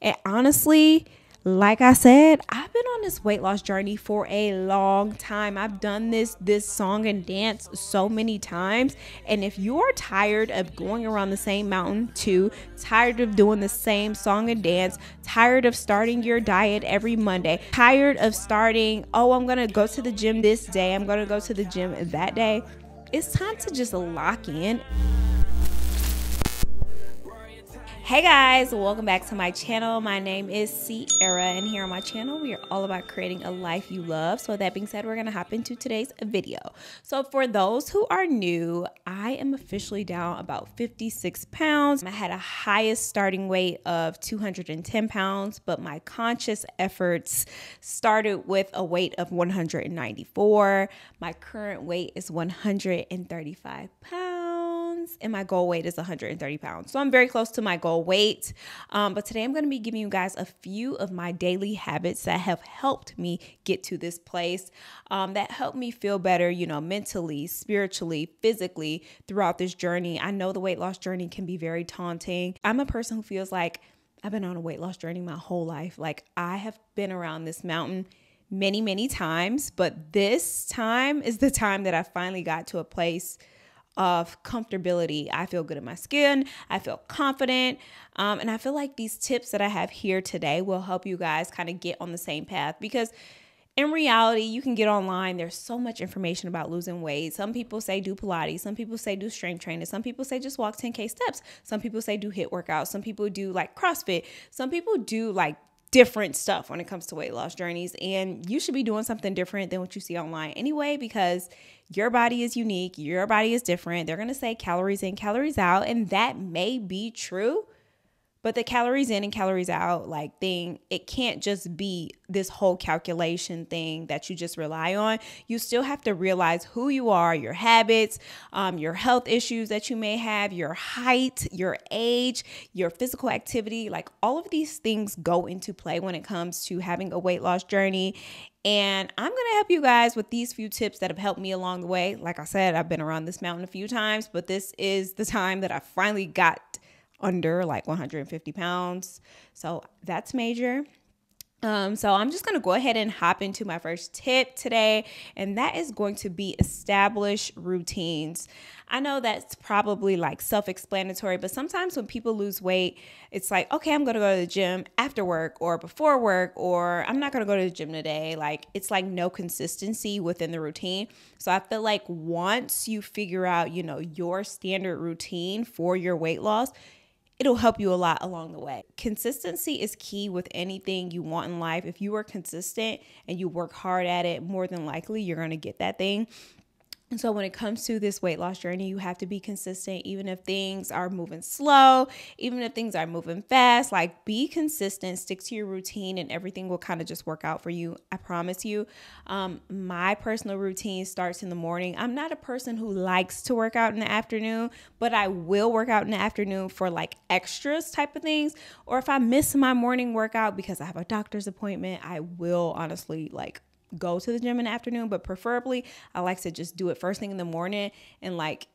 And honestly, like I said, I've been on this weight loss journey for a long time. I've done this this song and dance so many times. And if you are tired of going around the same mountain too, tired of doing the same song and dance, tired of starting your diet every Monday, tired of starting, oh, I'm going to go to the gym this day, I'm going to go to the gym that day, it's time to just lock in. Hey guys, welcome back to my channel. My name is Sierra and here on my channel we are all about creating a life you love. So that being said, we're to hop into today's video. So for those who are new, I am officially down about 56 pounds. I had a highest starting weight of 210 pounds, but my conscious efforts started with a weight of 194. My current weight is 135 pounds pounds and my goal weight is 130 pounds. So I'm very close to my goal weight. Um, but today I'm going to be giving you guys a few of my daily habits that have helped me get to this place, um, that helped me feel better, you know, mentally, spiritually, physically throughout this journey. I know the weight loss journey can be very taunting. I'm a person who feels like I've been on a weight loss journey my whole life. Like I have been around this mountain many, many times, but this time is the time that I finally got to a place of comfortability. I feel good in my skin. I feel confident. Um, and I feel like these tips that I have here today will help you guys kind of get on the same path because in reality, you can get online. There's so much information about losing weight. Some people say do Pilates. Some people say do strength training. Some people say just walk 10K steps. Some people say do HIIT workouts. Some people do like CrossFit. Some people do like different stuff when it comes to weight loss journeys. And you should be doing something different than what you see online anyway, because your body is unique, your body is different. They're to say calories in, calories out, and that may be true. But the calories in and calories out like thing, it can't just be this whole calculation thing that you just rely on. You still have to realize who you are, your habits, um, your health issues that you may have, your height, your age, your physical activity. Like all of these things go into play when it comes to having a weight loss journey. And I'm going to help you guys with these few tips that have helped me along the way. Like I said, I've been around this mountain a few times, but this is the time that I finally got under like 150 pounds. So that's major. Um, so I'm just gonna go ahead and hop into my first tip today, and that is going to be establish routines. I know that's probably like self-explanatory, but sometimes when people lose weight, it's like, okay, I'm gonna go to the gym after work or before work, or I'm not gonna go to the gym today. Like it's like no consistency within the routine. So I feel like once you figure out, you know, your standard routine for your weight loss, it'll help you a lot along the way. Consistency is key with anything you want in life. If you are consistent and you work hard at it, more than likely you're going to get that thing. And so when it comes to this weight loss journey, you have to be consistent, even if things are moving slow, even if things are moving fast. Like be consistent, stick to your routine, and everything will kind of just work out for you. I promise you. Um, my personal routine starts in the morning. I'm not a person who likes to work out in the afternoon, but I will work out in the afternoon for like extras type of things. Or if I miss my morning workout because I have a doctor's appointment, I will honestly like go to the gym in the afternoon, but preferably I like to just do it first thing in the morning and like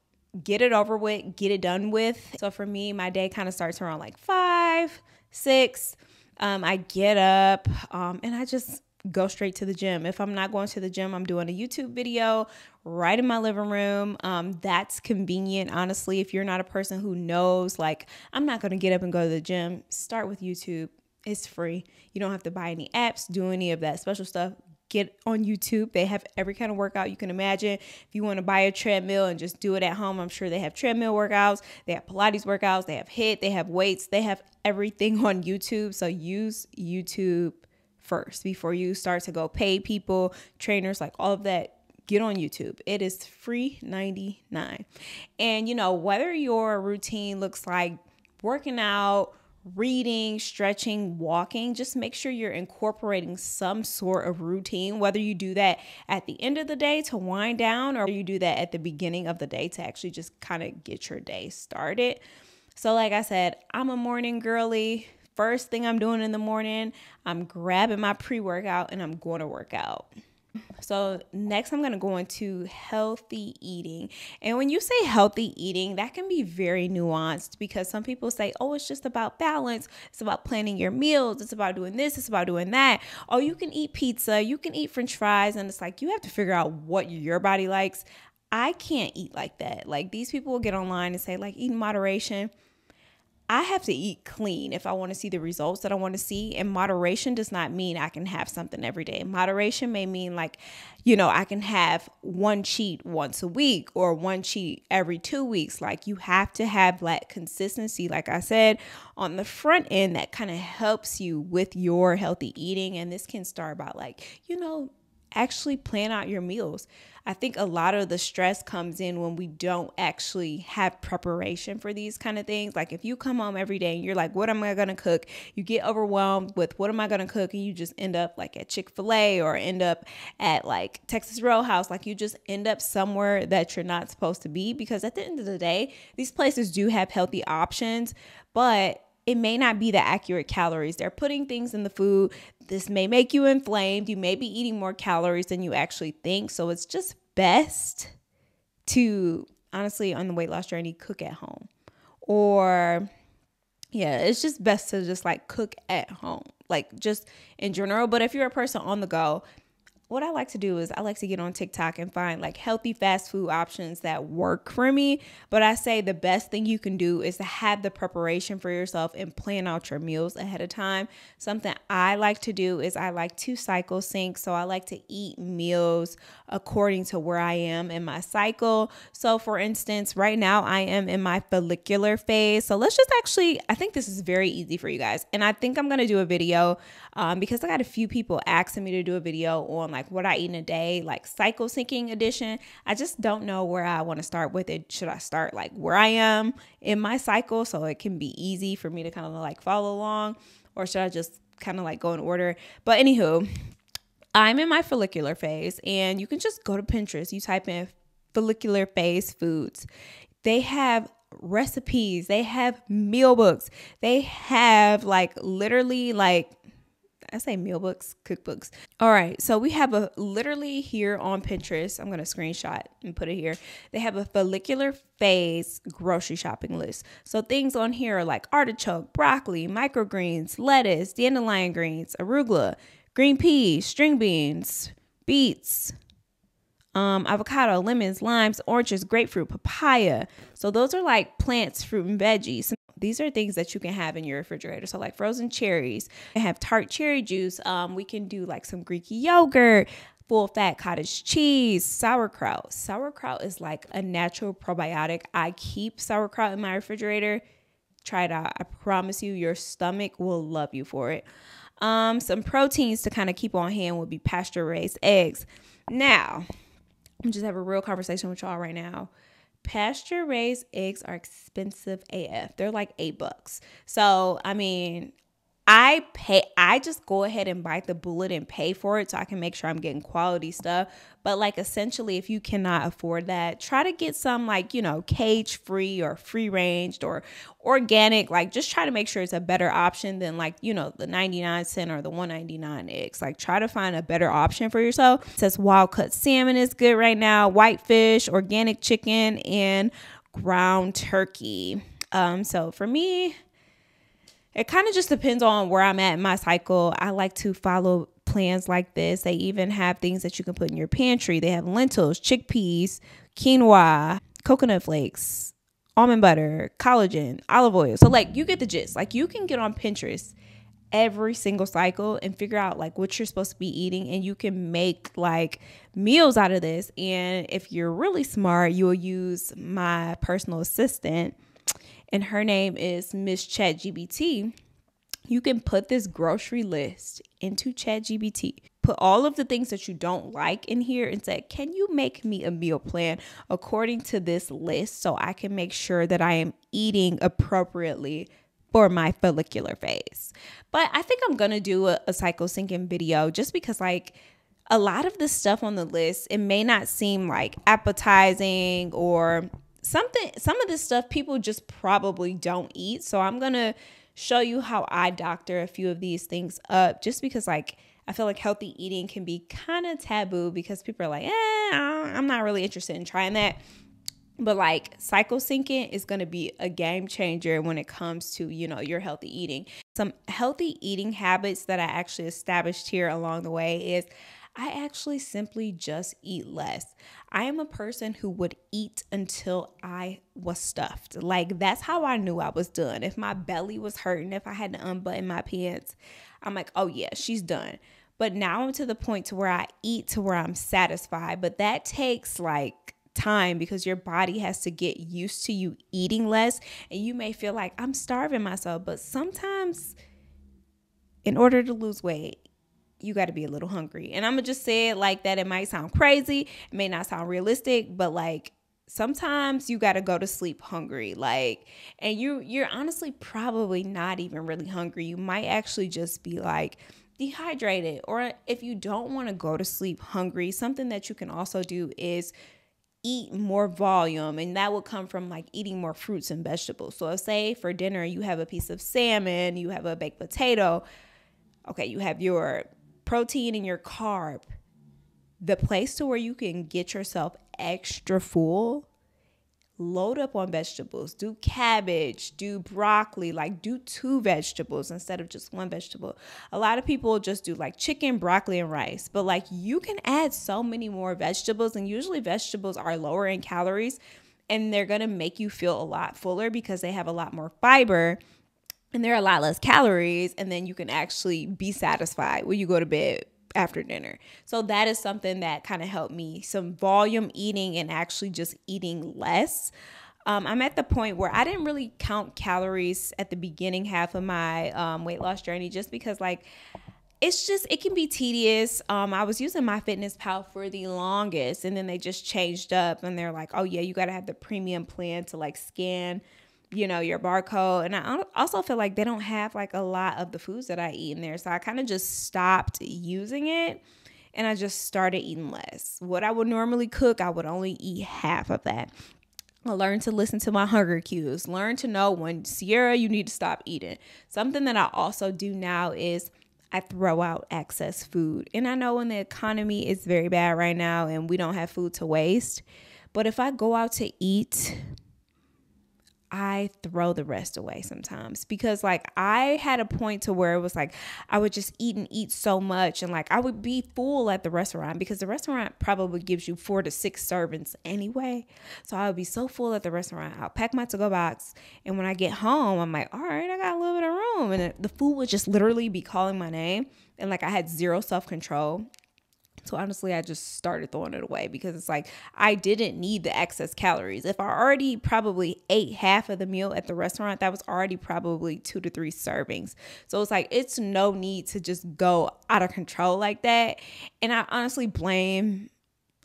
get it over with, get it done with. So for me, my day kind of starts around like five, six. Um, I get up um, and I just go straight to the gym. If I'm not going to the gym, I'm doing a YouTube video right in my living room. Um, that's convenient, honestly. If you're not a person who knows, like, I'm not going to get up and go to the gym, start with YouTube. It's free. You don't have to buy any apps, do any of that special stuff get on YouTube. They have every kind of workout you can imagine. If you want to buy a treadmill and just do it at home, I'm sure they have treadmill workouts, they have Pilates workouts, they have HIIT, they have weights, they have everything on YouTube. So use YouTube first before you start to go pay people, trainers, like all of that get on YouTube. It is free 99. And you know, whether your routine looks like working out, reading, stretching, walking, just make sure you're incorporating some sort of routine, whether you do that at the end of the day to wind down or you do that at the beginning of the day to actually just kind of get your day started. So, like I said, I'm a morning girly. First thing I'm doing in the morning, I'm grabbing my pre workout and I'm going to work out. So, next, I'm going to go into healthy eating. And when you say healthy eating, that can be very nuanced because some people say, oh, it's just about balance. It's about planning your meals. It's about doing this. It's about doing that. Oh, you can eat pizza. You can eat french fries. And it's like, you have to figure out what your body likes. I can't eat like that. Like, these people will get online and say, like, eat in moderation. I have to eat clean if I want to see the results that I want to see. And moderation does not mean I can have something every day. Moderation may mean like, you know, I can have one cheat once a week or one cheat every two weeks. Like you have to have that consistency, like I said, on the front end that kind of helps you with your healthy eating. And this can start about like, you know, actually plan out your meals. I think a lot of the stress comes in when we don't actually have preparation for these kind of things. Like if you come home every day and you're like, what am I to cook? You get overwhelmed with what am I to cook? And you just end up like at Chick fil A or end up at like Texas Roadhouse. Like you just end up somewhere that you're not supposed to be because at the end of the day, these places do have healthy options, but it may not be the accurate calories. They're putting things in the food. This may make you inflamed. You may be eating more calories than you actually think. So it's just best to honestly on the weight loss journey cook at home. Or yeah, it's just best to just like cook at home. Like just in general, but if you're a person on the go, what I like to do is I like to get on TikTok and find like healthy fast food options that work for me. But I say the best thing you can do is to have the preparation for yourself and plan out your meals ahead of time. Something I like to do is I like to cycle sync. So I like to eat meals according to where I am in my cycle. So for instance, right now I am in my follicular phase. So let's just actually, I think this is very easy for you guys. And I think I'm going to do a video um, because I got a few people asking me to do a video on like what I eat in a day, like cycle syncing edition. I just don't know where I want to start with it. Should I start like where I am in my cycle so it can be easy for me to kind of like follow along, or should I just kind of like go in order? But anywho, I'm in my follicular phase, and you can just go to Pinterest. You type in follicular phase foods. They have recipes, they have meal books, they have like literally like I say meal books, cookbooks. All right, so we have a literally here on Pinterest. I'm gonna screenshot and put it here. They have a follicular phase grocery shopping list. So things on here are like artichoke, broccoli, microgreens, lettuce, dandelion greens, arugula, green peas, string beans, beets, um, avocado, lemons, limes, oranges, grapefruit, papaya. So those are like plants, fruit, and veggies. These are things that you can have in your refrigerator. So like frozen cherries, I have tart cherry juice. Um, we can do like some Greek yogurt, full fat cottage cheese, sauerkraut. Sauerkraut is like a natural probiotic. I keep sauerkraut in my refrigerator. Try it out. I promise you, your stomach will love you for it. Um, some proteins to kind of keep on hand would be pasture raised eggs. Now, I'm just have a real conversation with y'all right now pasture raised eggs are expensive AF. They're like eight bucks. So, I mean, I pay I just go ahead and bite the bullet and pay for it so I can make sure I'm getting quality stuff. But like essentially if you cannot afford that, try to get some like, you know, cage free or free ranged or organic. Like just try to make sure it's a better option than like, you know, the 99 cent or the 199 eggs. Like try to find a better option for yourself. It says wild cut salmon is good right now, whitefish, organic chicken, and ground turkey. Um, so for me, it kind of just depends on where I'm at in my cycle. I like to follow plans like this. They even have things that you can put in your pantry. They have lentils, chickpeas, quinoa, coconut flakes, almond butter, collagen, olive oil. So like you get the gist. Like you can get on Pinterest every single cycle and figure out like what you're supposed to be eating and you can make like meals out of this and if you're really smart you will use my personal assistant and her name is Miss ChatGPT, you can put this grocery list into ChatGPT. Put all of the things that you don't like in here and say, Can you make me a meal plan according to this list so I can make sure that I am eating appropriately for my follicular phase? But I think I'm gonna do a, a cycle syncing video just because, like, a lot of the stuff on the list, it may not seem like appetizing or something some of this stuff people just probably don't eat so i'm gonna show you how i doctor a few of these things up just because like I feel like healthy eating can be kind of taboo because people are like, eh, I'm not really interested in trying that. But like cycle syncing is going to be a game changer when it comes to, you know, your healthy eating. Some healthy eating habits that I actually established here along the way is I actually simply just eat less. I am a person who would eat until I was stuffed. Like that's how I knew I was done. If my belly was hurting, if I had to unbutton my pants, I'm like, "Oh yeah, she's done." But now I'm to the point to where I eat to where I'm satisfied, but that takes like time because your body has to get used to you eating less and you may feel like I'm starving myself, but sometimes in order to lose weight, you got to be a little hungry. And I'm going to just say it like that. It might sound crazy, it may not sound realistic, but like sometimes you got to go to sleep hungry like and you you're honestly probably not even really hungry you might actually just be like dehydrated or if you don't want to go to sleep hungry something that you can also do is eat more volume and that will come from like eating more fruits and vegetables so say for dinner you have a piece of salmon you have a baked potato okay you have your protein and your carb, the place to where you can get yourself extra full, load up on vegetables. Do cabbage, do broccoli, like do two vegetables instead of just one vegetable. A lot of people just do like chicken, broccoli, and rice, but like you can add so many more vegetables, and usually vegetables are lower in calories and they're gonna make you feel a lot fuller because they have a lot more fiber and there are a lot less calories and then you can actually be satisfied when you go to bed after dinner. So that is something that kind of helped me some volume eating and actually just eating less. Um, I'm at the point where I didn't really count calories at the beginning half of my um, weight loss journey just because like it's just it can be tedious. Um, I was using MyFitnessPal for the longest, and then they just changed up, and they're like, "Oh yeah, you got to have the premium plan to like scan you know, your barcode. And I also feel like they don't have like a lot of the foods that I eat in there. So I kind of just stopped using it and I just started eating less. What I would normally cook, I would only eat half of that. I learned to listen to my hunger cues, learn to know when Sierra, you need to stop eating. Something that I also do now is I throw out excess food. And I know when the economy is very bad right now and we don't have food to waste, but if I go out to eat, I throw the rest away sometimes because like I had a point to where it was like I would just eat and eat so much and like I would be full at the restaurant because the restaurant probably gives you four to six servings anyway. So I would be so full at the restaurant. I'll pack my to-go box and when I get home, I'm like, all right, I got a little bit of room. And the food would just literally be calling my name. And like I had zero self-control. So honestly, I just started throwing it away because it's like I didn't need the excess calories. If I already probably ate half of the meal at the restaurant, that was already probably two to three servings. So it's like it's no need to just go out of control like that. And I honestly blame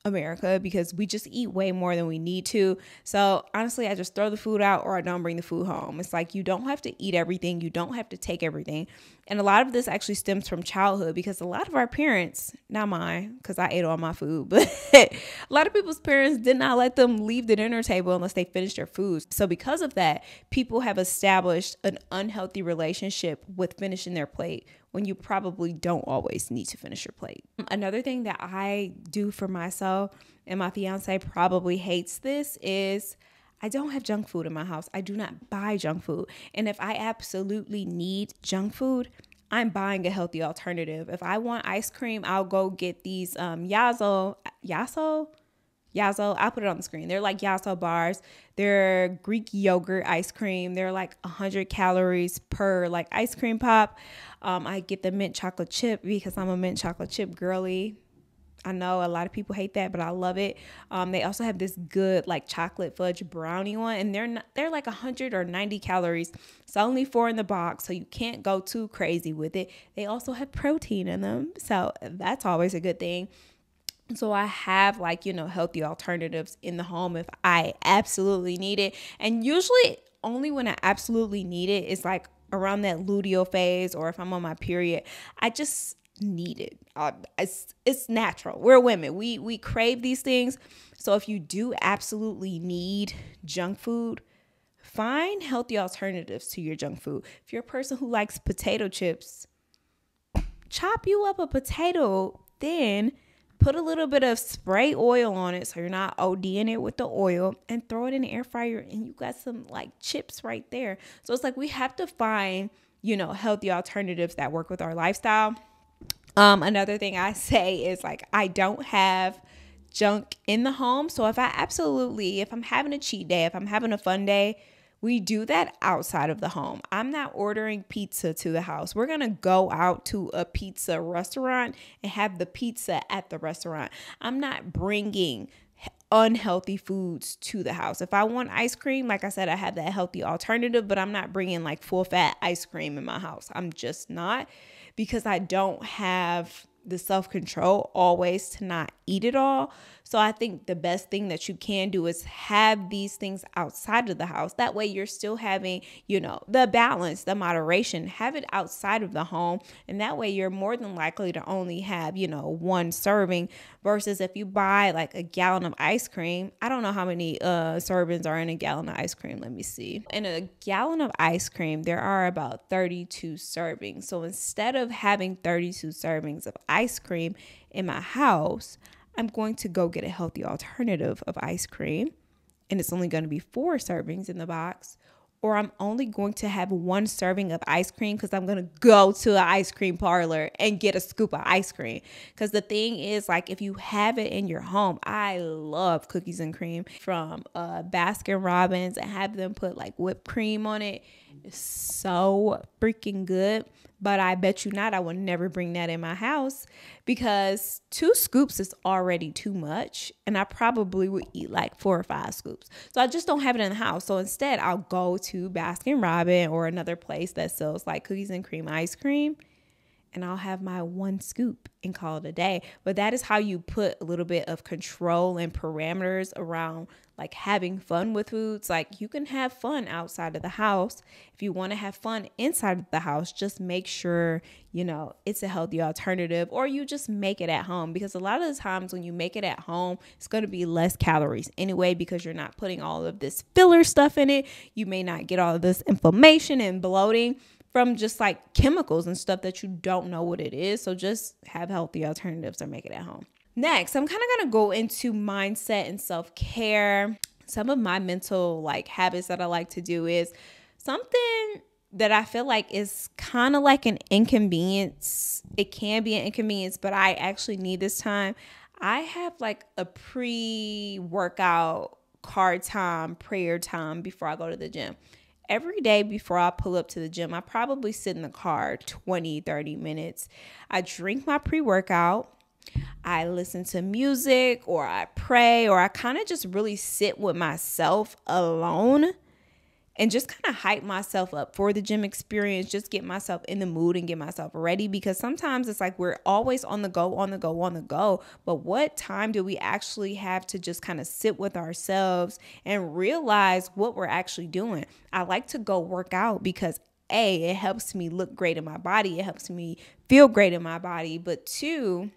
America because we just eat way more than we need to. So honestly, I just throw the food out or I don't bring the food home. It's like you don't have to eat everything, you don't have to take everything. And a lot of this actually stems from childhood because a lot of our parents, not mine, because I ate all my food, but a lot of people's parents did not let them leave the dinner table unless they finished their food. So because of that, people have established an unhealthy relationship with finishing their plate when you probably don't always need to finish your plate. Another thing that I do for myself, and my fiance probably hates this, is I don't have junk food in my house. I do not buy junk food. And if I absolutely need junk food, I'm buying a healthy alternative. If I want ice cream, I'll go get these um Yazo, Yasso. I'll put it on the screen. They're like Yasso bars. They're Greek yogurt ice cream. They're like 100 calories per like ice cream pop. Um, I get the mint chocolate chip because I'm a mint chocolate chip girly. I know a lot of people hate that, but I love it. Um, they also have this good like chocolate fudge brownie one, and they're not, they're like 100 or 90 calories. It's only four in the box, so you can't go too crazy with it. They also have protein in them, so that's always a good thing. So I have like, you know, healthy alternatives in the home if I absolutely need it. And usually only when I absolutely need it is like around that luteal phase or if I'm on my period. I just need it. Uh, it's it's natural. We're women. We we crave these things. So if you do absolutely need junk food, find healthy alternatives to your junk food. If you're a person who likes potato chips, chop you up a potato, then put a little bit of spray oil on it so you're not ODing it with the oil and throw it in the air fryer and you got some like chips right there. So it's like we have to find, you know, healthy alternatives that work with our lifestyle. Um, another thing I say is like I don't have junk in the home. So if I absolutely, if I'm having a cheat day, if I'm having a fun day, we do that outside of the home. I'm not ordering pizza to the house. We're going to go out to a pizza restaurant and have the pizza at the restaurant. I'm not bringing unhealthy foods to the house. If I want ice cream, like I said, I have that healthy alternative, but I'm not bringing like full fat ice cream in my house. I'm just not because I don't have the self control always to not eat it all. So I think the best thing that you can do is have these things outside of the house. That way you're still having, you know, the balance, the moderation. Have it outside of the home. And that way you're more than likely to only have, you know, one serving versus if you buy like a gallon of ice cream. I don't know how many uh servings are in a gallon of ice cream. Let me see. In a gallon of ice cream, there are about 32 servings. So instead of having 32 servings of ice cream in my house, I'm going to go get a healthy alternative of ice cream, and it's only going to be four servings in the box. Or I'm only going to have one serving of ice cream because I'm going to go to an ice cream parlor and get a scoop of ice cream. Because the thing is, like, if you have it in your home, I love cookies and cream from uh, Baskin Robbins and have them put like whipped cream on it. It's so freaking good. But I bet you not, I would never bring that in my house because two scoops is already too much. And I probably would eat like four or five scoops. So I just don't have it in the house. So instead, I'll go to Baskin Robin or another place that sells like cookies and cream ice cream and I'll have my one scoop and call it a day. But that is how you put a little bit of control and parameters around like having fun with foods. Like you can have fun outside of the house. If you want to have fun inside of the house, just make sure, you know, it's a healthy alternative or you just make it at home because a lot of the times when you make it at home, it's going to be less calories anyway because you're not putting all of this filler stuff in it. You may not get all of this inflammation and bloating from just like chemicals and stuff that you don't know what it is. So just have healthy alternatives or make it at home. Next, I'm kind of going to go into mindset and self care. Some of my mental like habits that I like to do is something that I feel like is kind of like an inconvenience. It can be an inconvenience, but I actually need this time. I have like a pre workout car time, prayer time before I go to the gym every day before I pull up to the gym, I probably sit in the car 20, 30 minutes. I drink my pre workout. I listen to music or I pray or I kind of just really sit with myself alone and just kind of hype myself up for the gym experience, just get myself in the mood and get myself ready because sometimes it's like we're always on the go, on the go, on the go. But what time do we actually have to just kind of sit with ourselves and realize what we're actually doing? I like to go work out because a, it helps me look great in my body. It helps me feel great in my body. But two,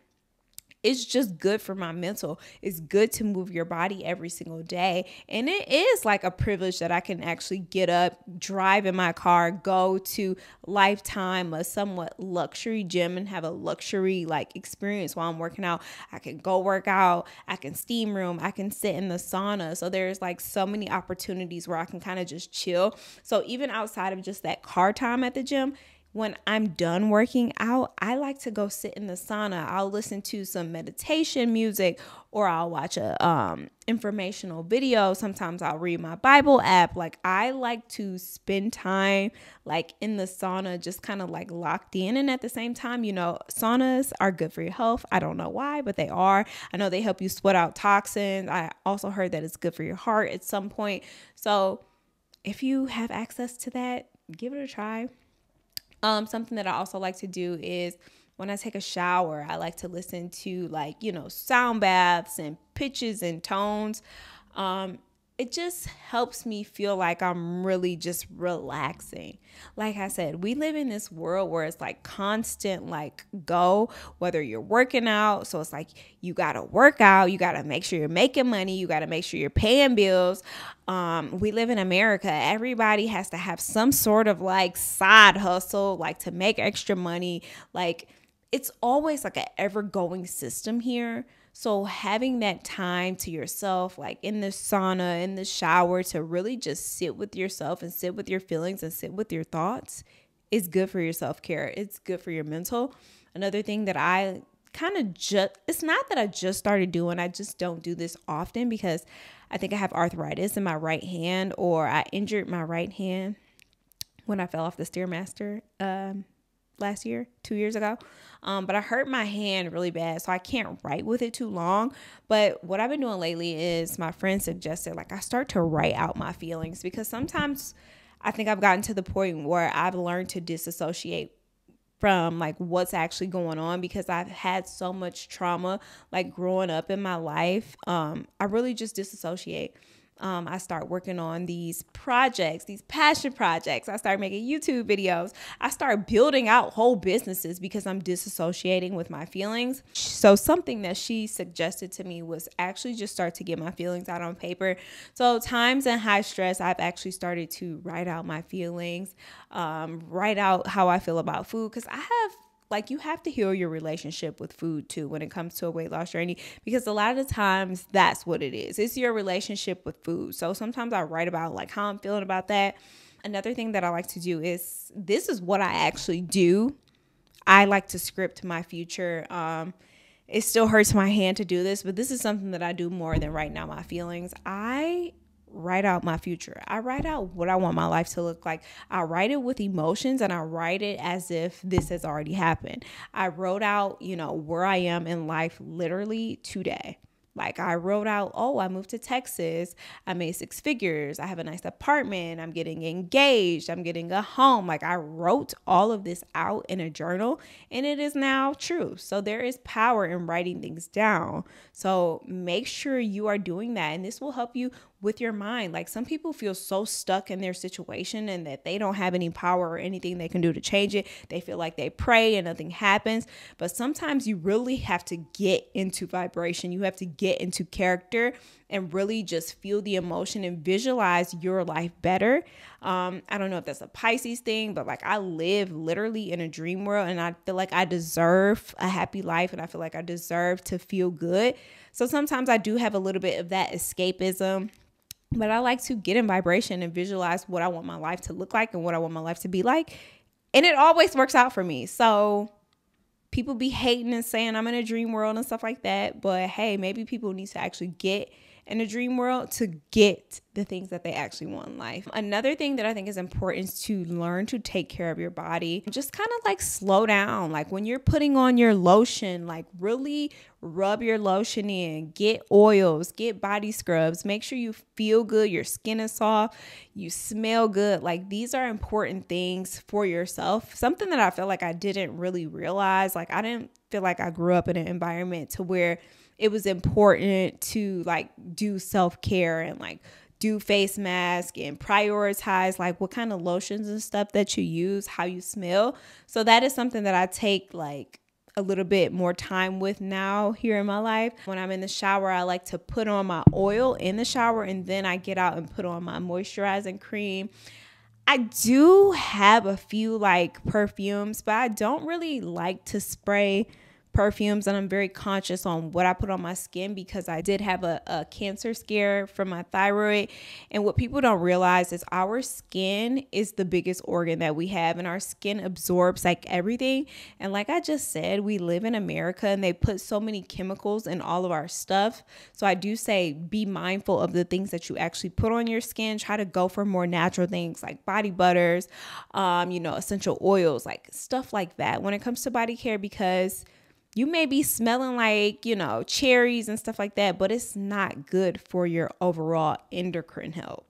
it's just good for my mental. It's good to move your body every single day. And it is like a privilege that I can actually get up, drive in my car, go to Lifetime, a somewhat luxury gym, and have a luxury like experience while I'm working out. I can go work out, I can steam room, I can sit in the sauna. So there's like so many opportunities where I can kind of just chill. So even outside of just that car time at the gym, when I'm done working out, I like to go sit in the sauna. I'll listen to some meditation music or I'll watch a um, informational video. Sometimes I'll read my Bible app. Like I like to spend time like in the sauna, just kind of like locked in. And at the same time, you know, saunas are good for your health. I don't know why, but they are. I know they help you sweat out toxins. I also heard that it's good for your heart at some point. So if you have access to that, give it a try. Um, something that I also like to do is when I take a shower, I like to listen to like, you know, sound baths and pitches and tones. Um, it just helps me feel like I'm really just relaxing. Like I said, we live in this world where it's like constant, like go, whether you're working out. So it's like you got to work out, you got to make sure you're making money, you got to make sure you're paying bills. Um, we live in America. Everybody has to have some sort of like side hustle, like to make extra money. Like, it's always like an ever going system here. So having that time to yourself, like in the sauna, in the shower, to really just sit with yourself and sit with your feelings and sit with your thoughts is good for your self care. It's good for your mental. Another thing that I kind of just, it's not that I just started doing, I just don't do this often because I think I have arthritis in my right hand or I injured my right hand when I fell off the Stairmaster um, last year, two years ago. Um, but I hurt my hand really bad, so I can't write with it too long. But what I've been doing lately is my friend suggested like I start to write out my feelings because sometimes I think I've gotten to the point where I've learned to disassociate from like what's actually going on because I've had so much trauma like growing up in my life. Um, I really just disassociate um, I start working on these projects, these passion projects. I start making YouTube videos. I start building out whole businesses because I'm disassociating with my feelings. So, something that she suggested to me was actually just start to get my feelings out on paper. So, times in high stress, I've actually started to write out my feelings, um, write out how I feel about food because I have like you have to heal your relationship with food too when it comes to a weight loss journey because a lot of the times that's what it is. It's your relationship with food. So sometimes I write about like how I'm feeling about that. Another thing that I like to do is this is what I actually do. I like to script my future. Um, it still hurts my hand to do this, but this is something that I do more than right now my feelings. I write out my future. I write out what I want my life to look like. I write it with emotions and I write it as if this has already happened. I wrote out, you know, where I am in life literally today. Like I wrote out, oh, I moved to Texas. I made six figures. I have a nice apartment. I'm getting engaged. I'm getting a home. Like I wrote all of this out in a journal and it is now true. So there is power in writing things down. So make sure you are doing that. And this will help you with your mind. Like some people feel so stuck in their situation and that they don't have any power or anything they can do to change it. They feel like they pray and nothing happens. But sometimes you really have to get into vibration. You have to get into character and really just feel the emotion and visualize your life better. Um, I don't know if that's a Pisces thing, but like I live literally in a dream world and I feel like I deserve a happy life and I feel like I deserve to feel good. So sometimes I do have a little bit of that escapism but I like to get in vibration and visualize what I want my life to look like and what I want my life to be like. And it always works out for me. So people be hating and saying I'm in a dream world and stuff like that. But hey, maybe people need to actually get in a dream world to get the things that they actually want in life. Another thing that I think is important is to learn to take care of your body. Just kind of like slow down. Like when you're putting on your lotion, like really rub your lotion in, get oils, get body scrubs, make sure you feel good, your skin is soft, you smell good. Like these are important things for yourself. Something that I feel like I didn't really realize. Like I didn't feel like I grew up in an environment to where it was important to like do self-care and like do face mask and prioritize like what kind of lotions and stuff that you use, how you smell. So that is something that I take like a little bit more time with now here in my life. When I'm in the shower, I like to put on my oil in the shower and then I get out and put on my moisturizing cream. I do have a few like perfumes, but I don't really like to spray perfumes and I'm very conscious on what I put on my skin because I did have a, a, cancer scare from my thyroid. And what people don't realize is our skin is the biggest organ that we have, and our skin absorbs like everything. And like I just said, we live in America and they put so many chemicals in all of our stuff. So I do say be mindful of the things that you actually put on your skin. Try to go for more natural things like body butters, um, you know, essential oils, like stuff like that when it comes to body care because you may be smelling like, you know, cherries and stuff like that, but it's not good for your overall endocrine health.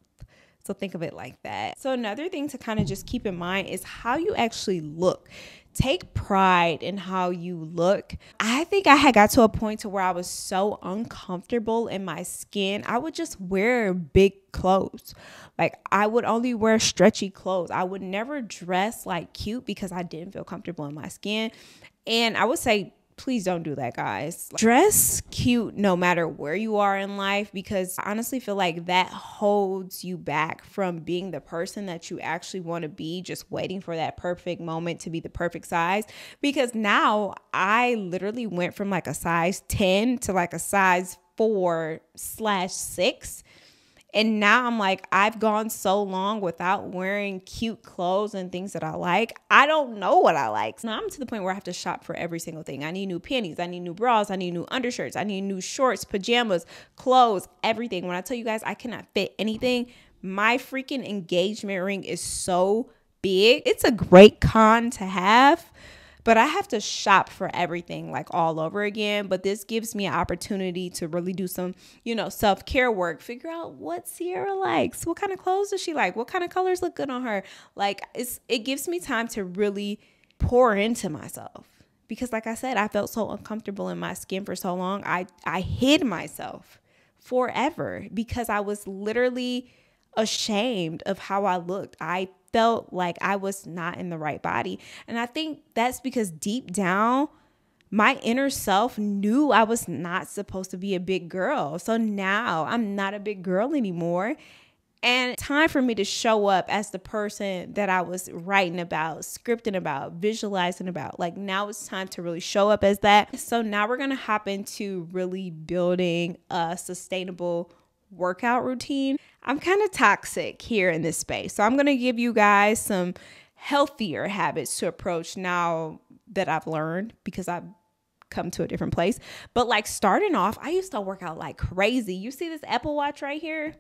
So think of it like that. So another thing to kind of just keep in mind is how you actually look. Take pride in how you look. I think I had got to a point to where I was so uncomfortable in my skin. I would just wear big clothes. Like I would only wear stretchy clothes. I would never dress like cute because I didn't feel comfortable in my skin. And I would say please don't do that, guys. Dress cute no matter where you are in life because I honestly feel like that holds you back from being the person that you actually want to be, just waiting for that perfect moment to be the perfect size. Because now I literally went from like a size 10 to like a size four slash six and now I'm like, I've gone so long without wearing cute clothes and things that I like. I don't know what I like. Now I'm to the point where I have to shop for every single thing. I need new panties, I need new bras, I need new undershirts, I need new shorts, pajamas, clothes, everything. When I tell you guys I cannot fit anything, my freaking engagement ring is so big. It's a great con to have but I have to shop for everything like all over again. But this gives me an opportunity to really do some, you know, self care work, figure out what Sierra likes, what kind of clothes does she like, what kind of colors look good on her. Like it's it gives me time to really pour into myself because like I said, I felt so uncomfortable in my skin for so long. I I hid myself forever because I was literally ashamed of how I looked. I felt like I was not in the right body. And I think that's because deep down, my inner self knew I was not supposed to be a big girl. So now I'm not a big girl anymore. And time for me to show up as the person that I was writing about, scripting about, visualizing about. Like now it's time to really show up as that. So now we're going to hop into really building a sustainable workout routine. I'm kind of toxic here in this space. So I'm going to give you guys some healthier habits to approach now that I've learned because I've come to a different place. But like starting off, I used to work out like crazy. You see this Apple Watch right here?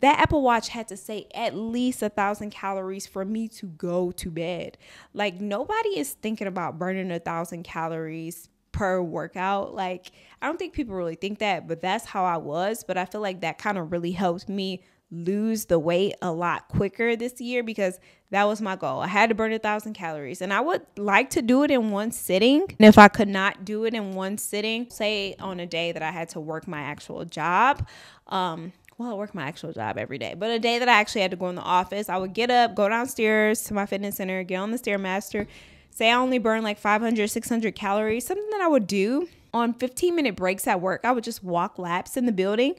That Apple Watch had to say at least a thousand calories for me to go to bed. Like nobody is thinking about burning a thousand calories per workout. Like, I don't think people really think that, but that's how I was. But I feel like that kind of really helped me lose the weight a lot quicker this year because that was my goal. I had to burn a thousand calories and I would like to do it in one sitting. And if I could not do it in one sitting, say on a day that I had to work my actual job, um, well, I work my actual job every day, but a day that I actually had to go in the office, I would get up, go downstairs to my fitness center, get on the Stairmaster, say I only burn like 500, 600 calories, something that I would do on 15 minute breaks at work, I would just walk laps in the building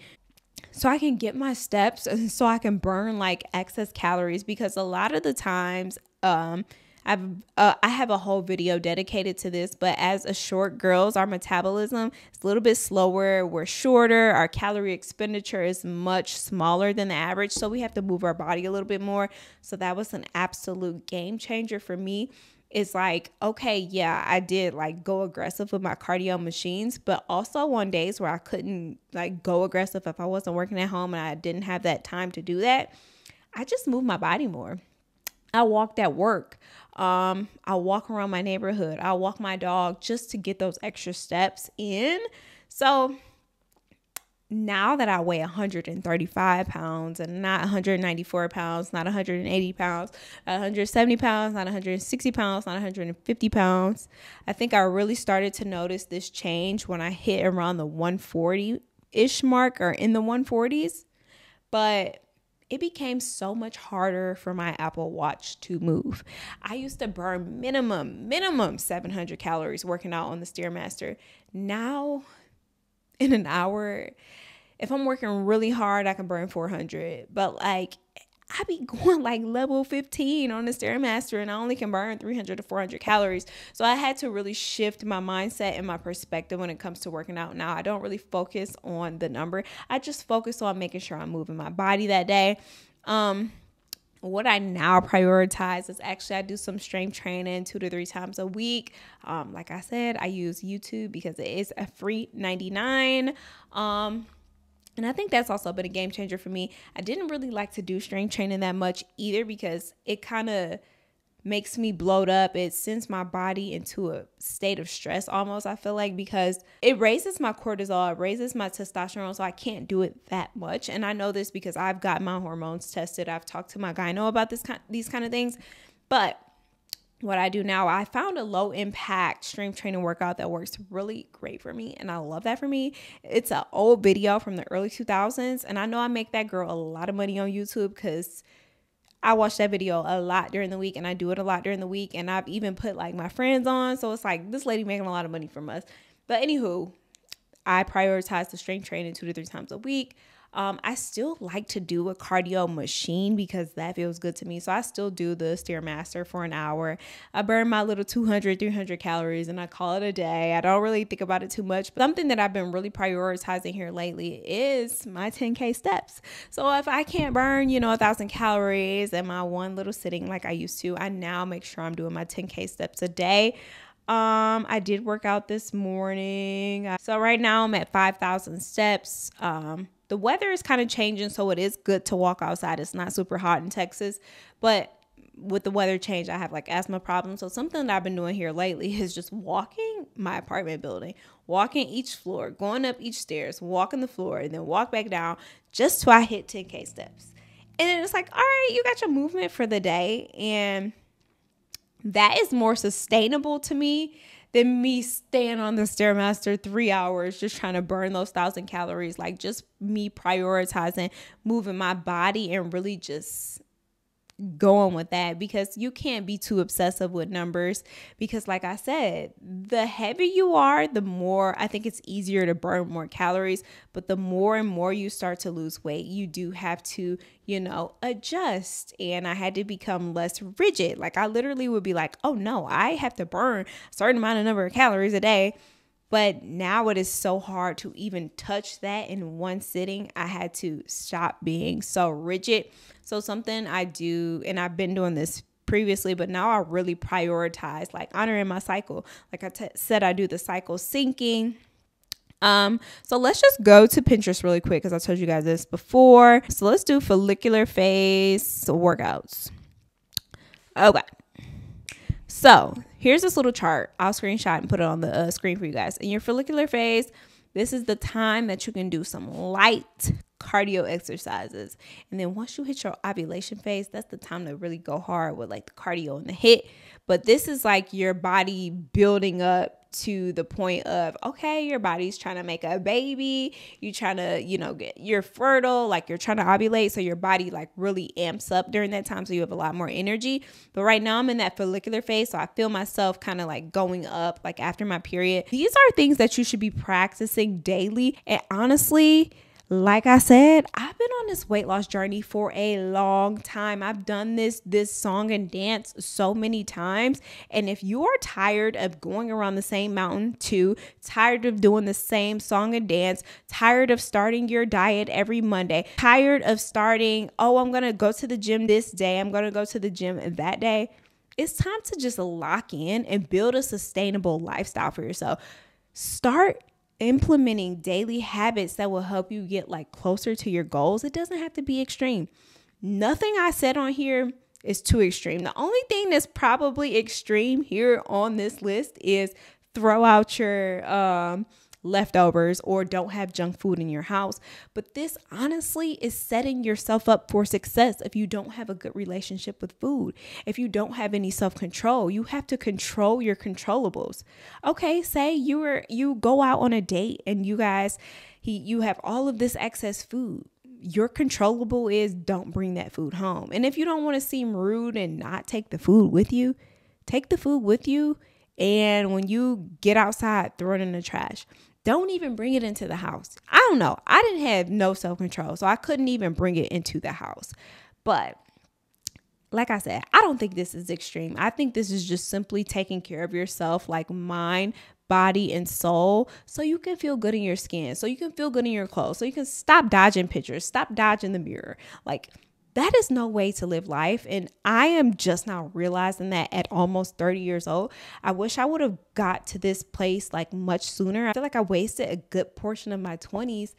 so I can get my steps and so I can burn like excess calories because a lot of the times, um, I've uh, I have a whole video dedicated to this, but as a short girls, our metabolism is a little bit slower. We're shorter. Our calorie expenditure is much smaller than the average, so we have to move our body a little bit more. So that was an absolute game changer for me it's like, okay, yeah, I did like go aggressive with my cardio machines, but also on days where I couldn't like go aggressive if I wasn't working at home and I didn't have that time to do that, I just moved my body more. I walked at work. Um, I walk around my neighborhood. I walk my dog just to get those extra steps in. So now that I weigh 135 pounds and not 194 pounds, not 180 pounds, 170 pounds, not 160 pounds, not 150 pounds, I think I really started to notice this change when I hit around the 140 ish mark or in the 140s. But it became so much harder for my Apple Watch to move. I used to burn minimum, minimum 700 calories working out on the Stairmaster. Now, in an hour, if I'm working really hard, I can burn 400. But like, I be going like level 15 on the Stairmaster and I only can burn 300 to 400 calories. So I had to really shift my mindset and my perspective when it comes to working out. Now, I don't really focus on the number. I just focus on making sure I'm moving my body that day. Um what I now prioritize is actually I do some strength training two to three times a week. Um, like I said, I use YouTube because it is a free 99. Um, and I think that's also been a game changer for me. I didn't really like to do strength training that much either because it kind of makes me bloat up. It sends my body into a state of stress almost, I feel like, because it raises my cortisol, it raises my testosterone, so I can't do it that much. And I know this because I've got my hormones tested. I've talked to my gyno about this kind these kind of things. But what I do now, I found a low impact strength training workout that works really great for me. And I love that for me. It's an old video from the early 2000s. And I know I make that girl a lot of money on YouTube because I watch that video a lot during the week and I do it a lot during the week. And I've even put like my friends on. So it's like this lady making a lot of money from us. But anywho, I prioritize the strength training two to three times a week. Um, I still like to do a cardio machine because that feels good to me. So I still do the Stairmaster for an hour. I burn my little 200, 300 calories and I call it a day. I don't really think about it too much. But something that I've been really prioritizing here lately is my 10K steps. So if I can't burn, you know, a thousand calories in my one little sitting like I used to, I now make sure I'm doing my 10K steps a day. Um, I did work out this morning. So right now I'm at 5,000 steps. Um, the weather is kind of changing, so it is good to walk outside. It's not super hot in Texas, but with the weather change, I have like asthma problems. So something that I've been doing here lately is just walking my apartment building, walking each floor, going up each stairs, walking the floor, and then walk back down just till I hit 10k steps. And it's like, all right, you got your movement for the day, and that is more sustainable to me than me staying on the Stairmaster three hours just trying to burn those thousand calories. Like just me prioritizing moving my body and really just going with that because you can't be too obsessive with numbers because like I said, the heavier you are, the more I think it's easier to burn more calories, but the more and more you start to lose weight, you do have to, you know, adjust and I had to become less rigid. Like I literally would be like, "Oh no, I have to burn a certain amount of number of calories a day." But now it is so hard to even touch that in one sitting. I had to stop being so rigid. So, something I do, and I've been doing this previously, but now I really prioritize like honoring my cycle. Like I said, I do the cycle syncing. Um, so let's just go to Pinterest really quick because I told you guys this before. So let's do follicular phase workouts. Okay. So here's this little chart. I'll screenshot and put it on the uh, screen for you guys. In your follicular phase, this is the time that you can do some light cardio exercises. And then once you HIIT your ovulation phase, that's the time to really go hard with like the cardio and the hit. But this is like your body building up to the point of okay your body's trying to make a baby you trying to you know get you're fertile like you're trying to ovulate so your body like really amps up during that time so you have a lot more energy. But right now i'm in that follicular phase so i feel myself kind of like going up like after my period. These are things that you should be practicing daily and honestly like I said, I've been on this weight loss journey for a long time. I've done this this song and dance so many times. And if you are tired of going around the same mountain too, tired of doing the same song and dance, tired of starting your diet every Monday, tired of starting, oh, I'm going to go to the gym this day, I'm going to go to the gym that day, it's time to just lock in and build a sustainable lifestyle for yourself. Start implementing daily habits that will help you get like closer to your goals. It doesn't have to be extreme. Nothing I said on here is too extreme. The only thing that's probably extreme here on this list is throw out your um leftovers or don't have junk food in your house. But this honestly is setting yourself up for success if you don't have a good relationship with food. If you don't have any self-control, you have to control your controllables. Okay, say you were you go out on a date and you guys he you have all of this excess food your controllable is don't bring that food home. And if you don't want to seem rude and not take the food with you, take the food with you. And when you get outside, throw it in the trash. Don't even bring it into the house. I don't know. I didn't have no self control, so I couldn't even bring it into the house. But like I said, I don't think this is extreme. I think this is just simply taking care of yourself, like mind, body, and soul, so you can feel good in your skin, so you can feel good in your clothes, so you can stop dodging pictures, stop dodging the mirror. Like, that is no way to live life. And I am just now realizing that at almost 30 years old. I wish I would have got to this place like much sooner. I feel like I wasted a good portion of my 20s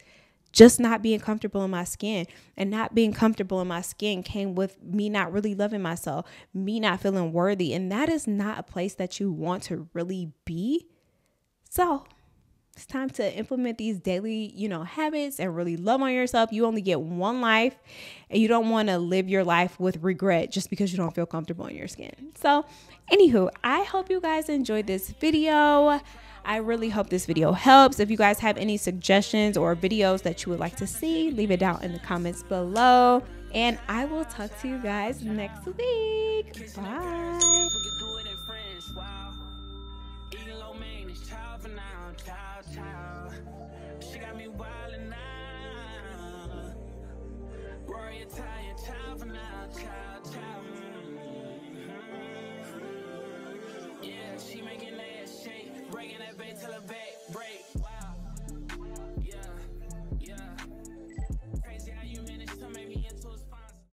just not being comfortable in my skin. And not being comfortable in my skin came with me not really loving myself, me not feeling worthy. And that is not a place that you want to really be. So, it's time to implement these daily, you know, habits and really love on yourself. You only get one life and you don't want to live your life with regret just because you don't feel comfortable in your skin. So, anywho, I hope you guys enjoyed this video. I really hope this video helps. If you guys have any suggestions or videos that you would like to see, leave it down in the comments below. And I will talk to you guys next week. Bye. Italian child for now, child, child. Mm-hmm. Mm-hmm. Yeah, she making that shake, breaking that bay till the bay.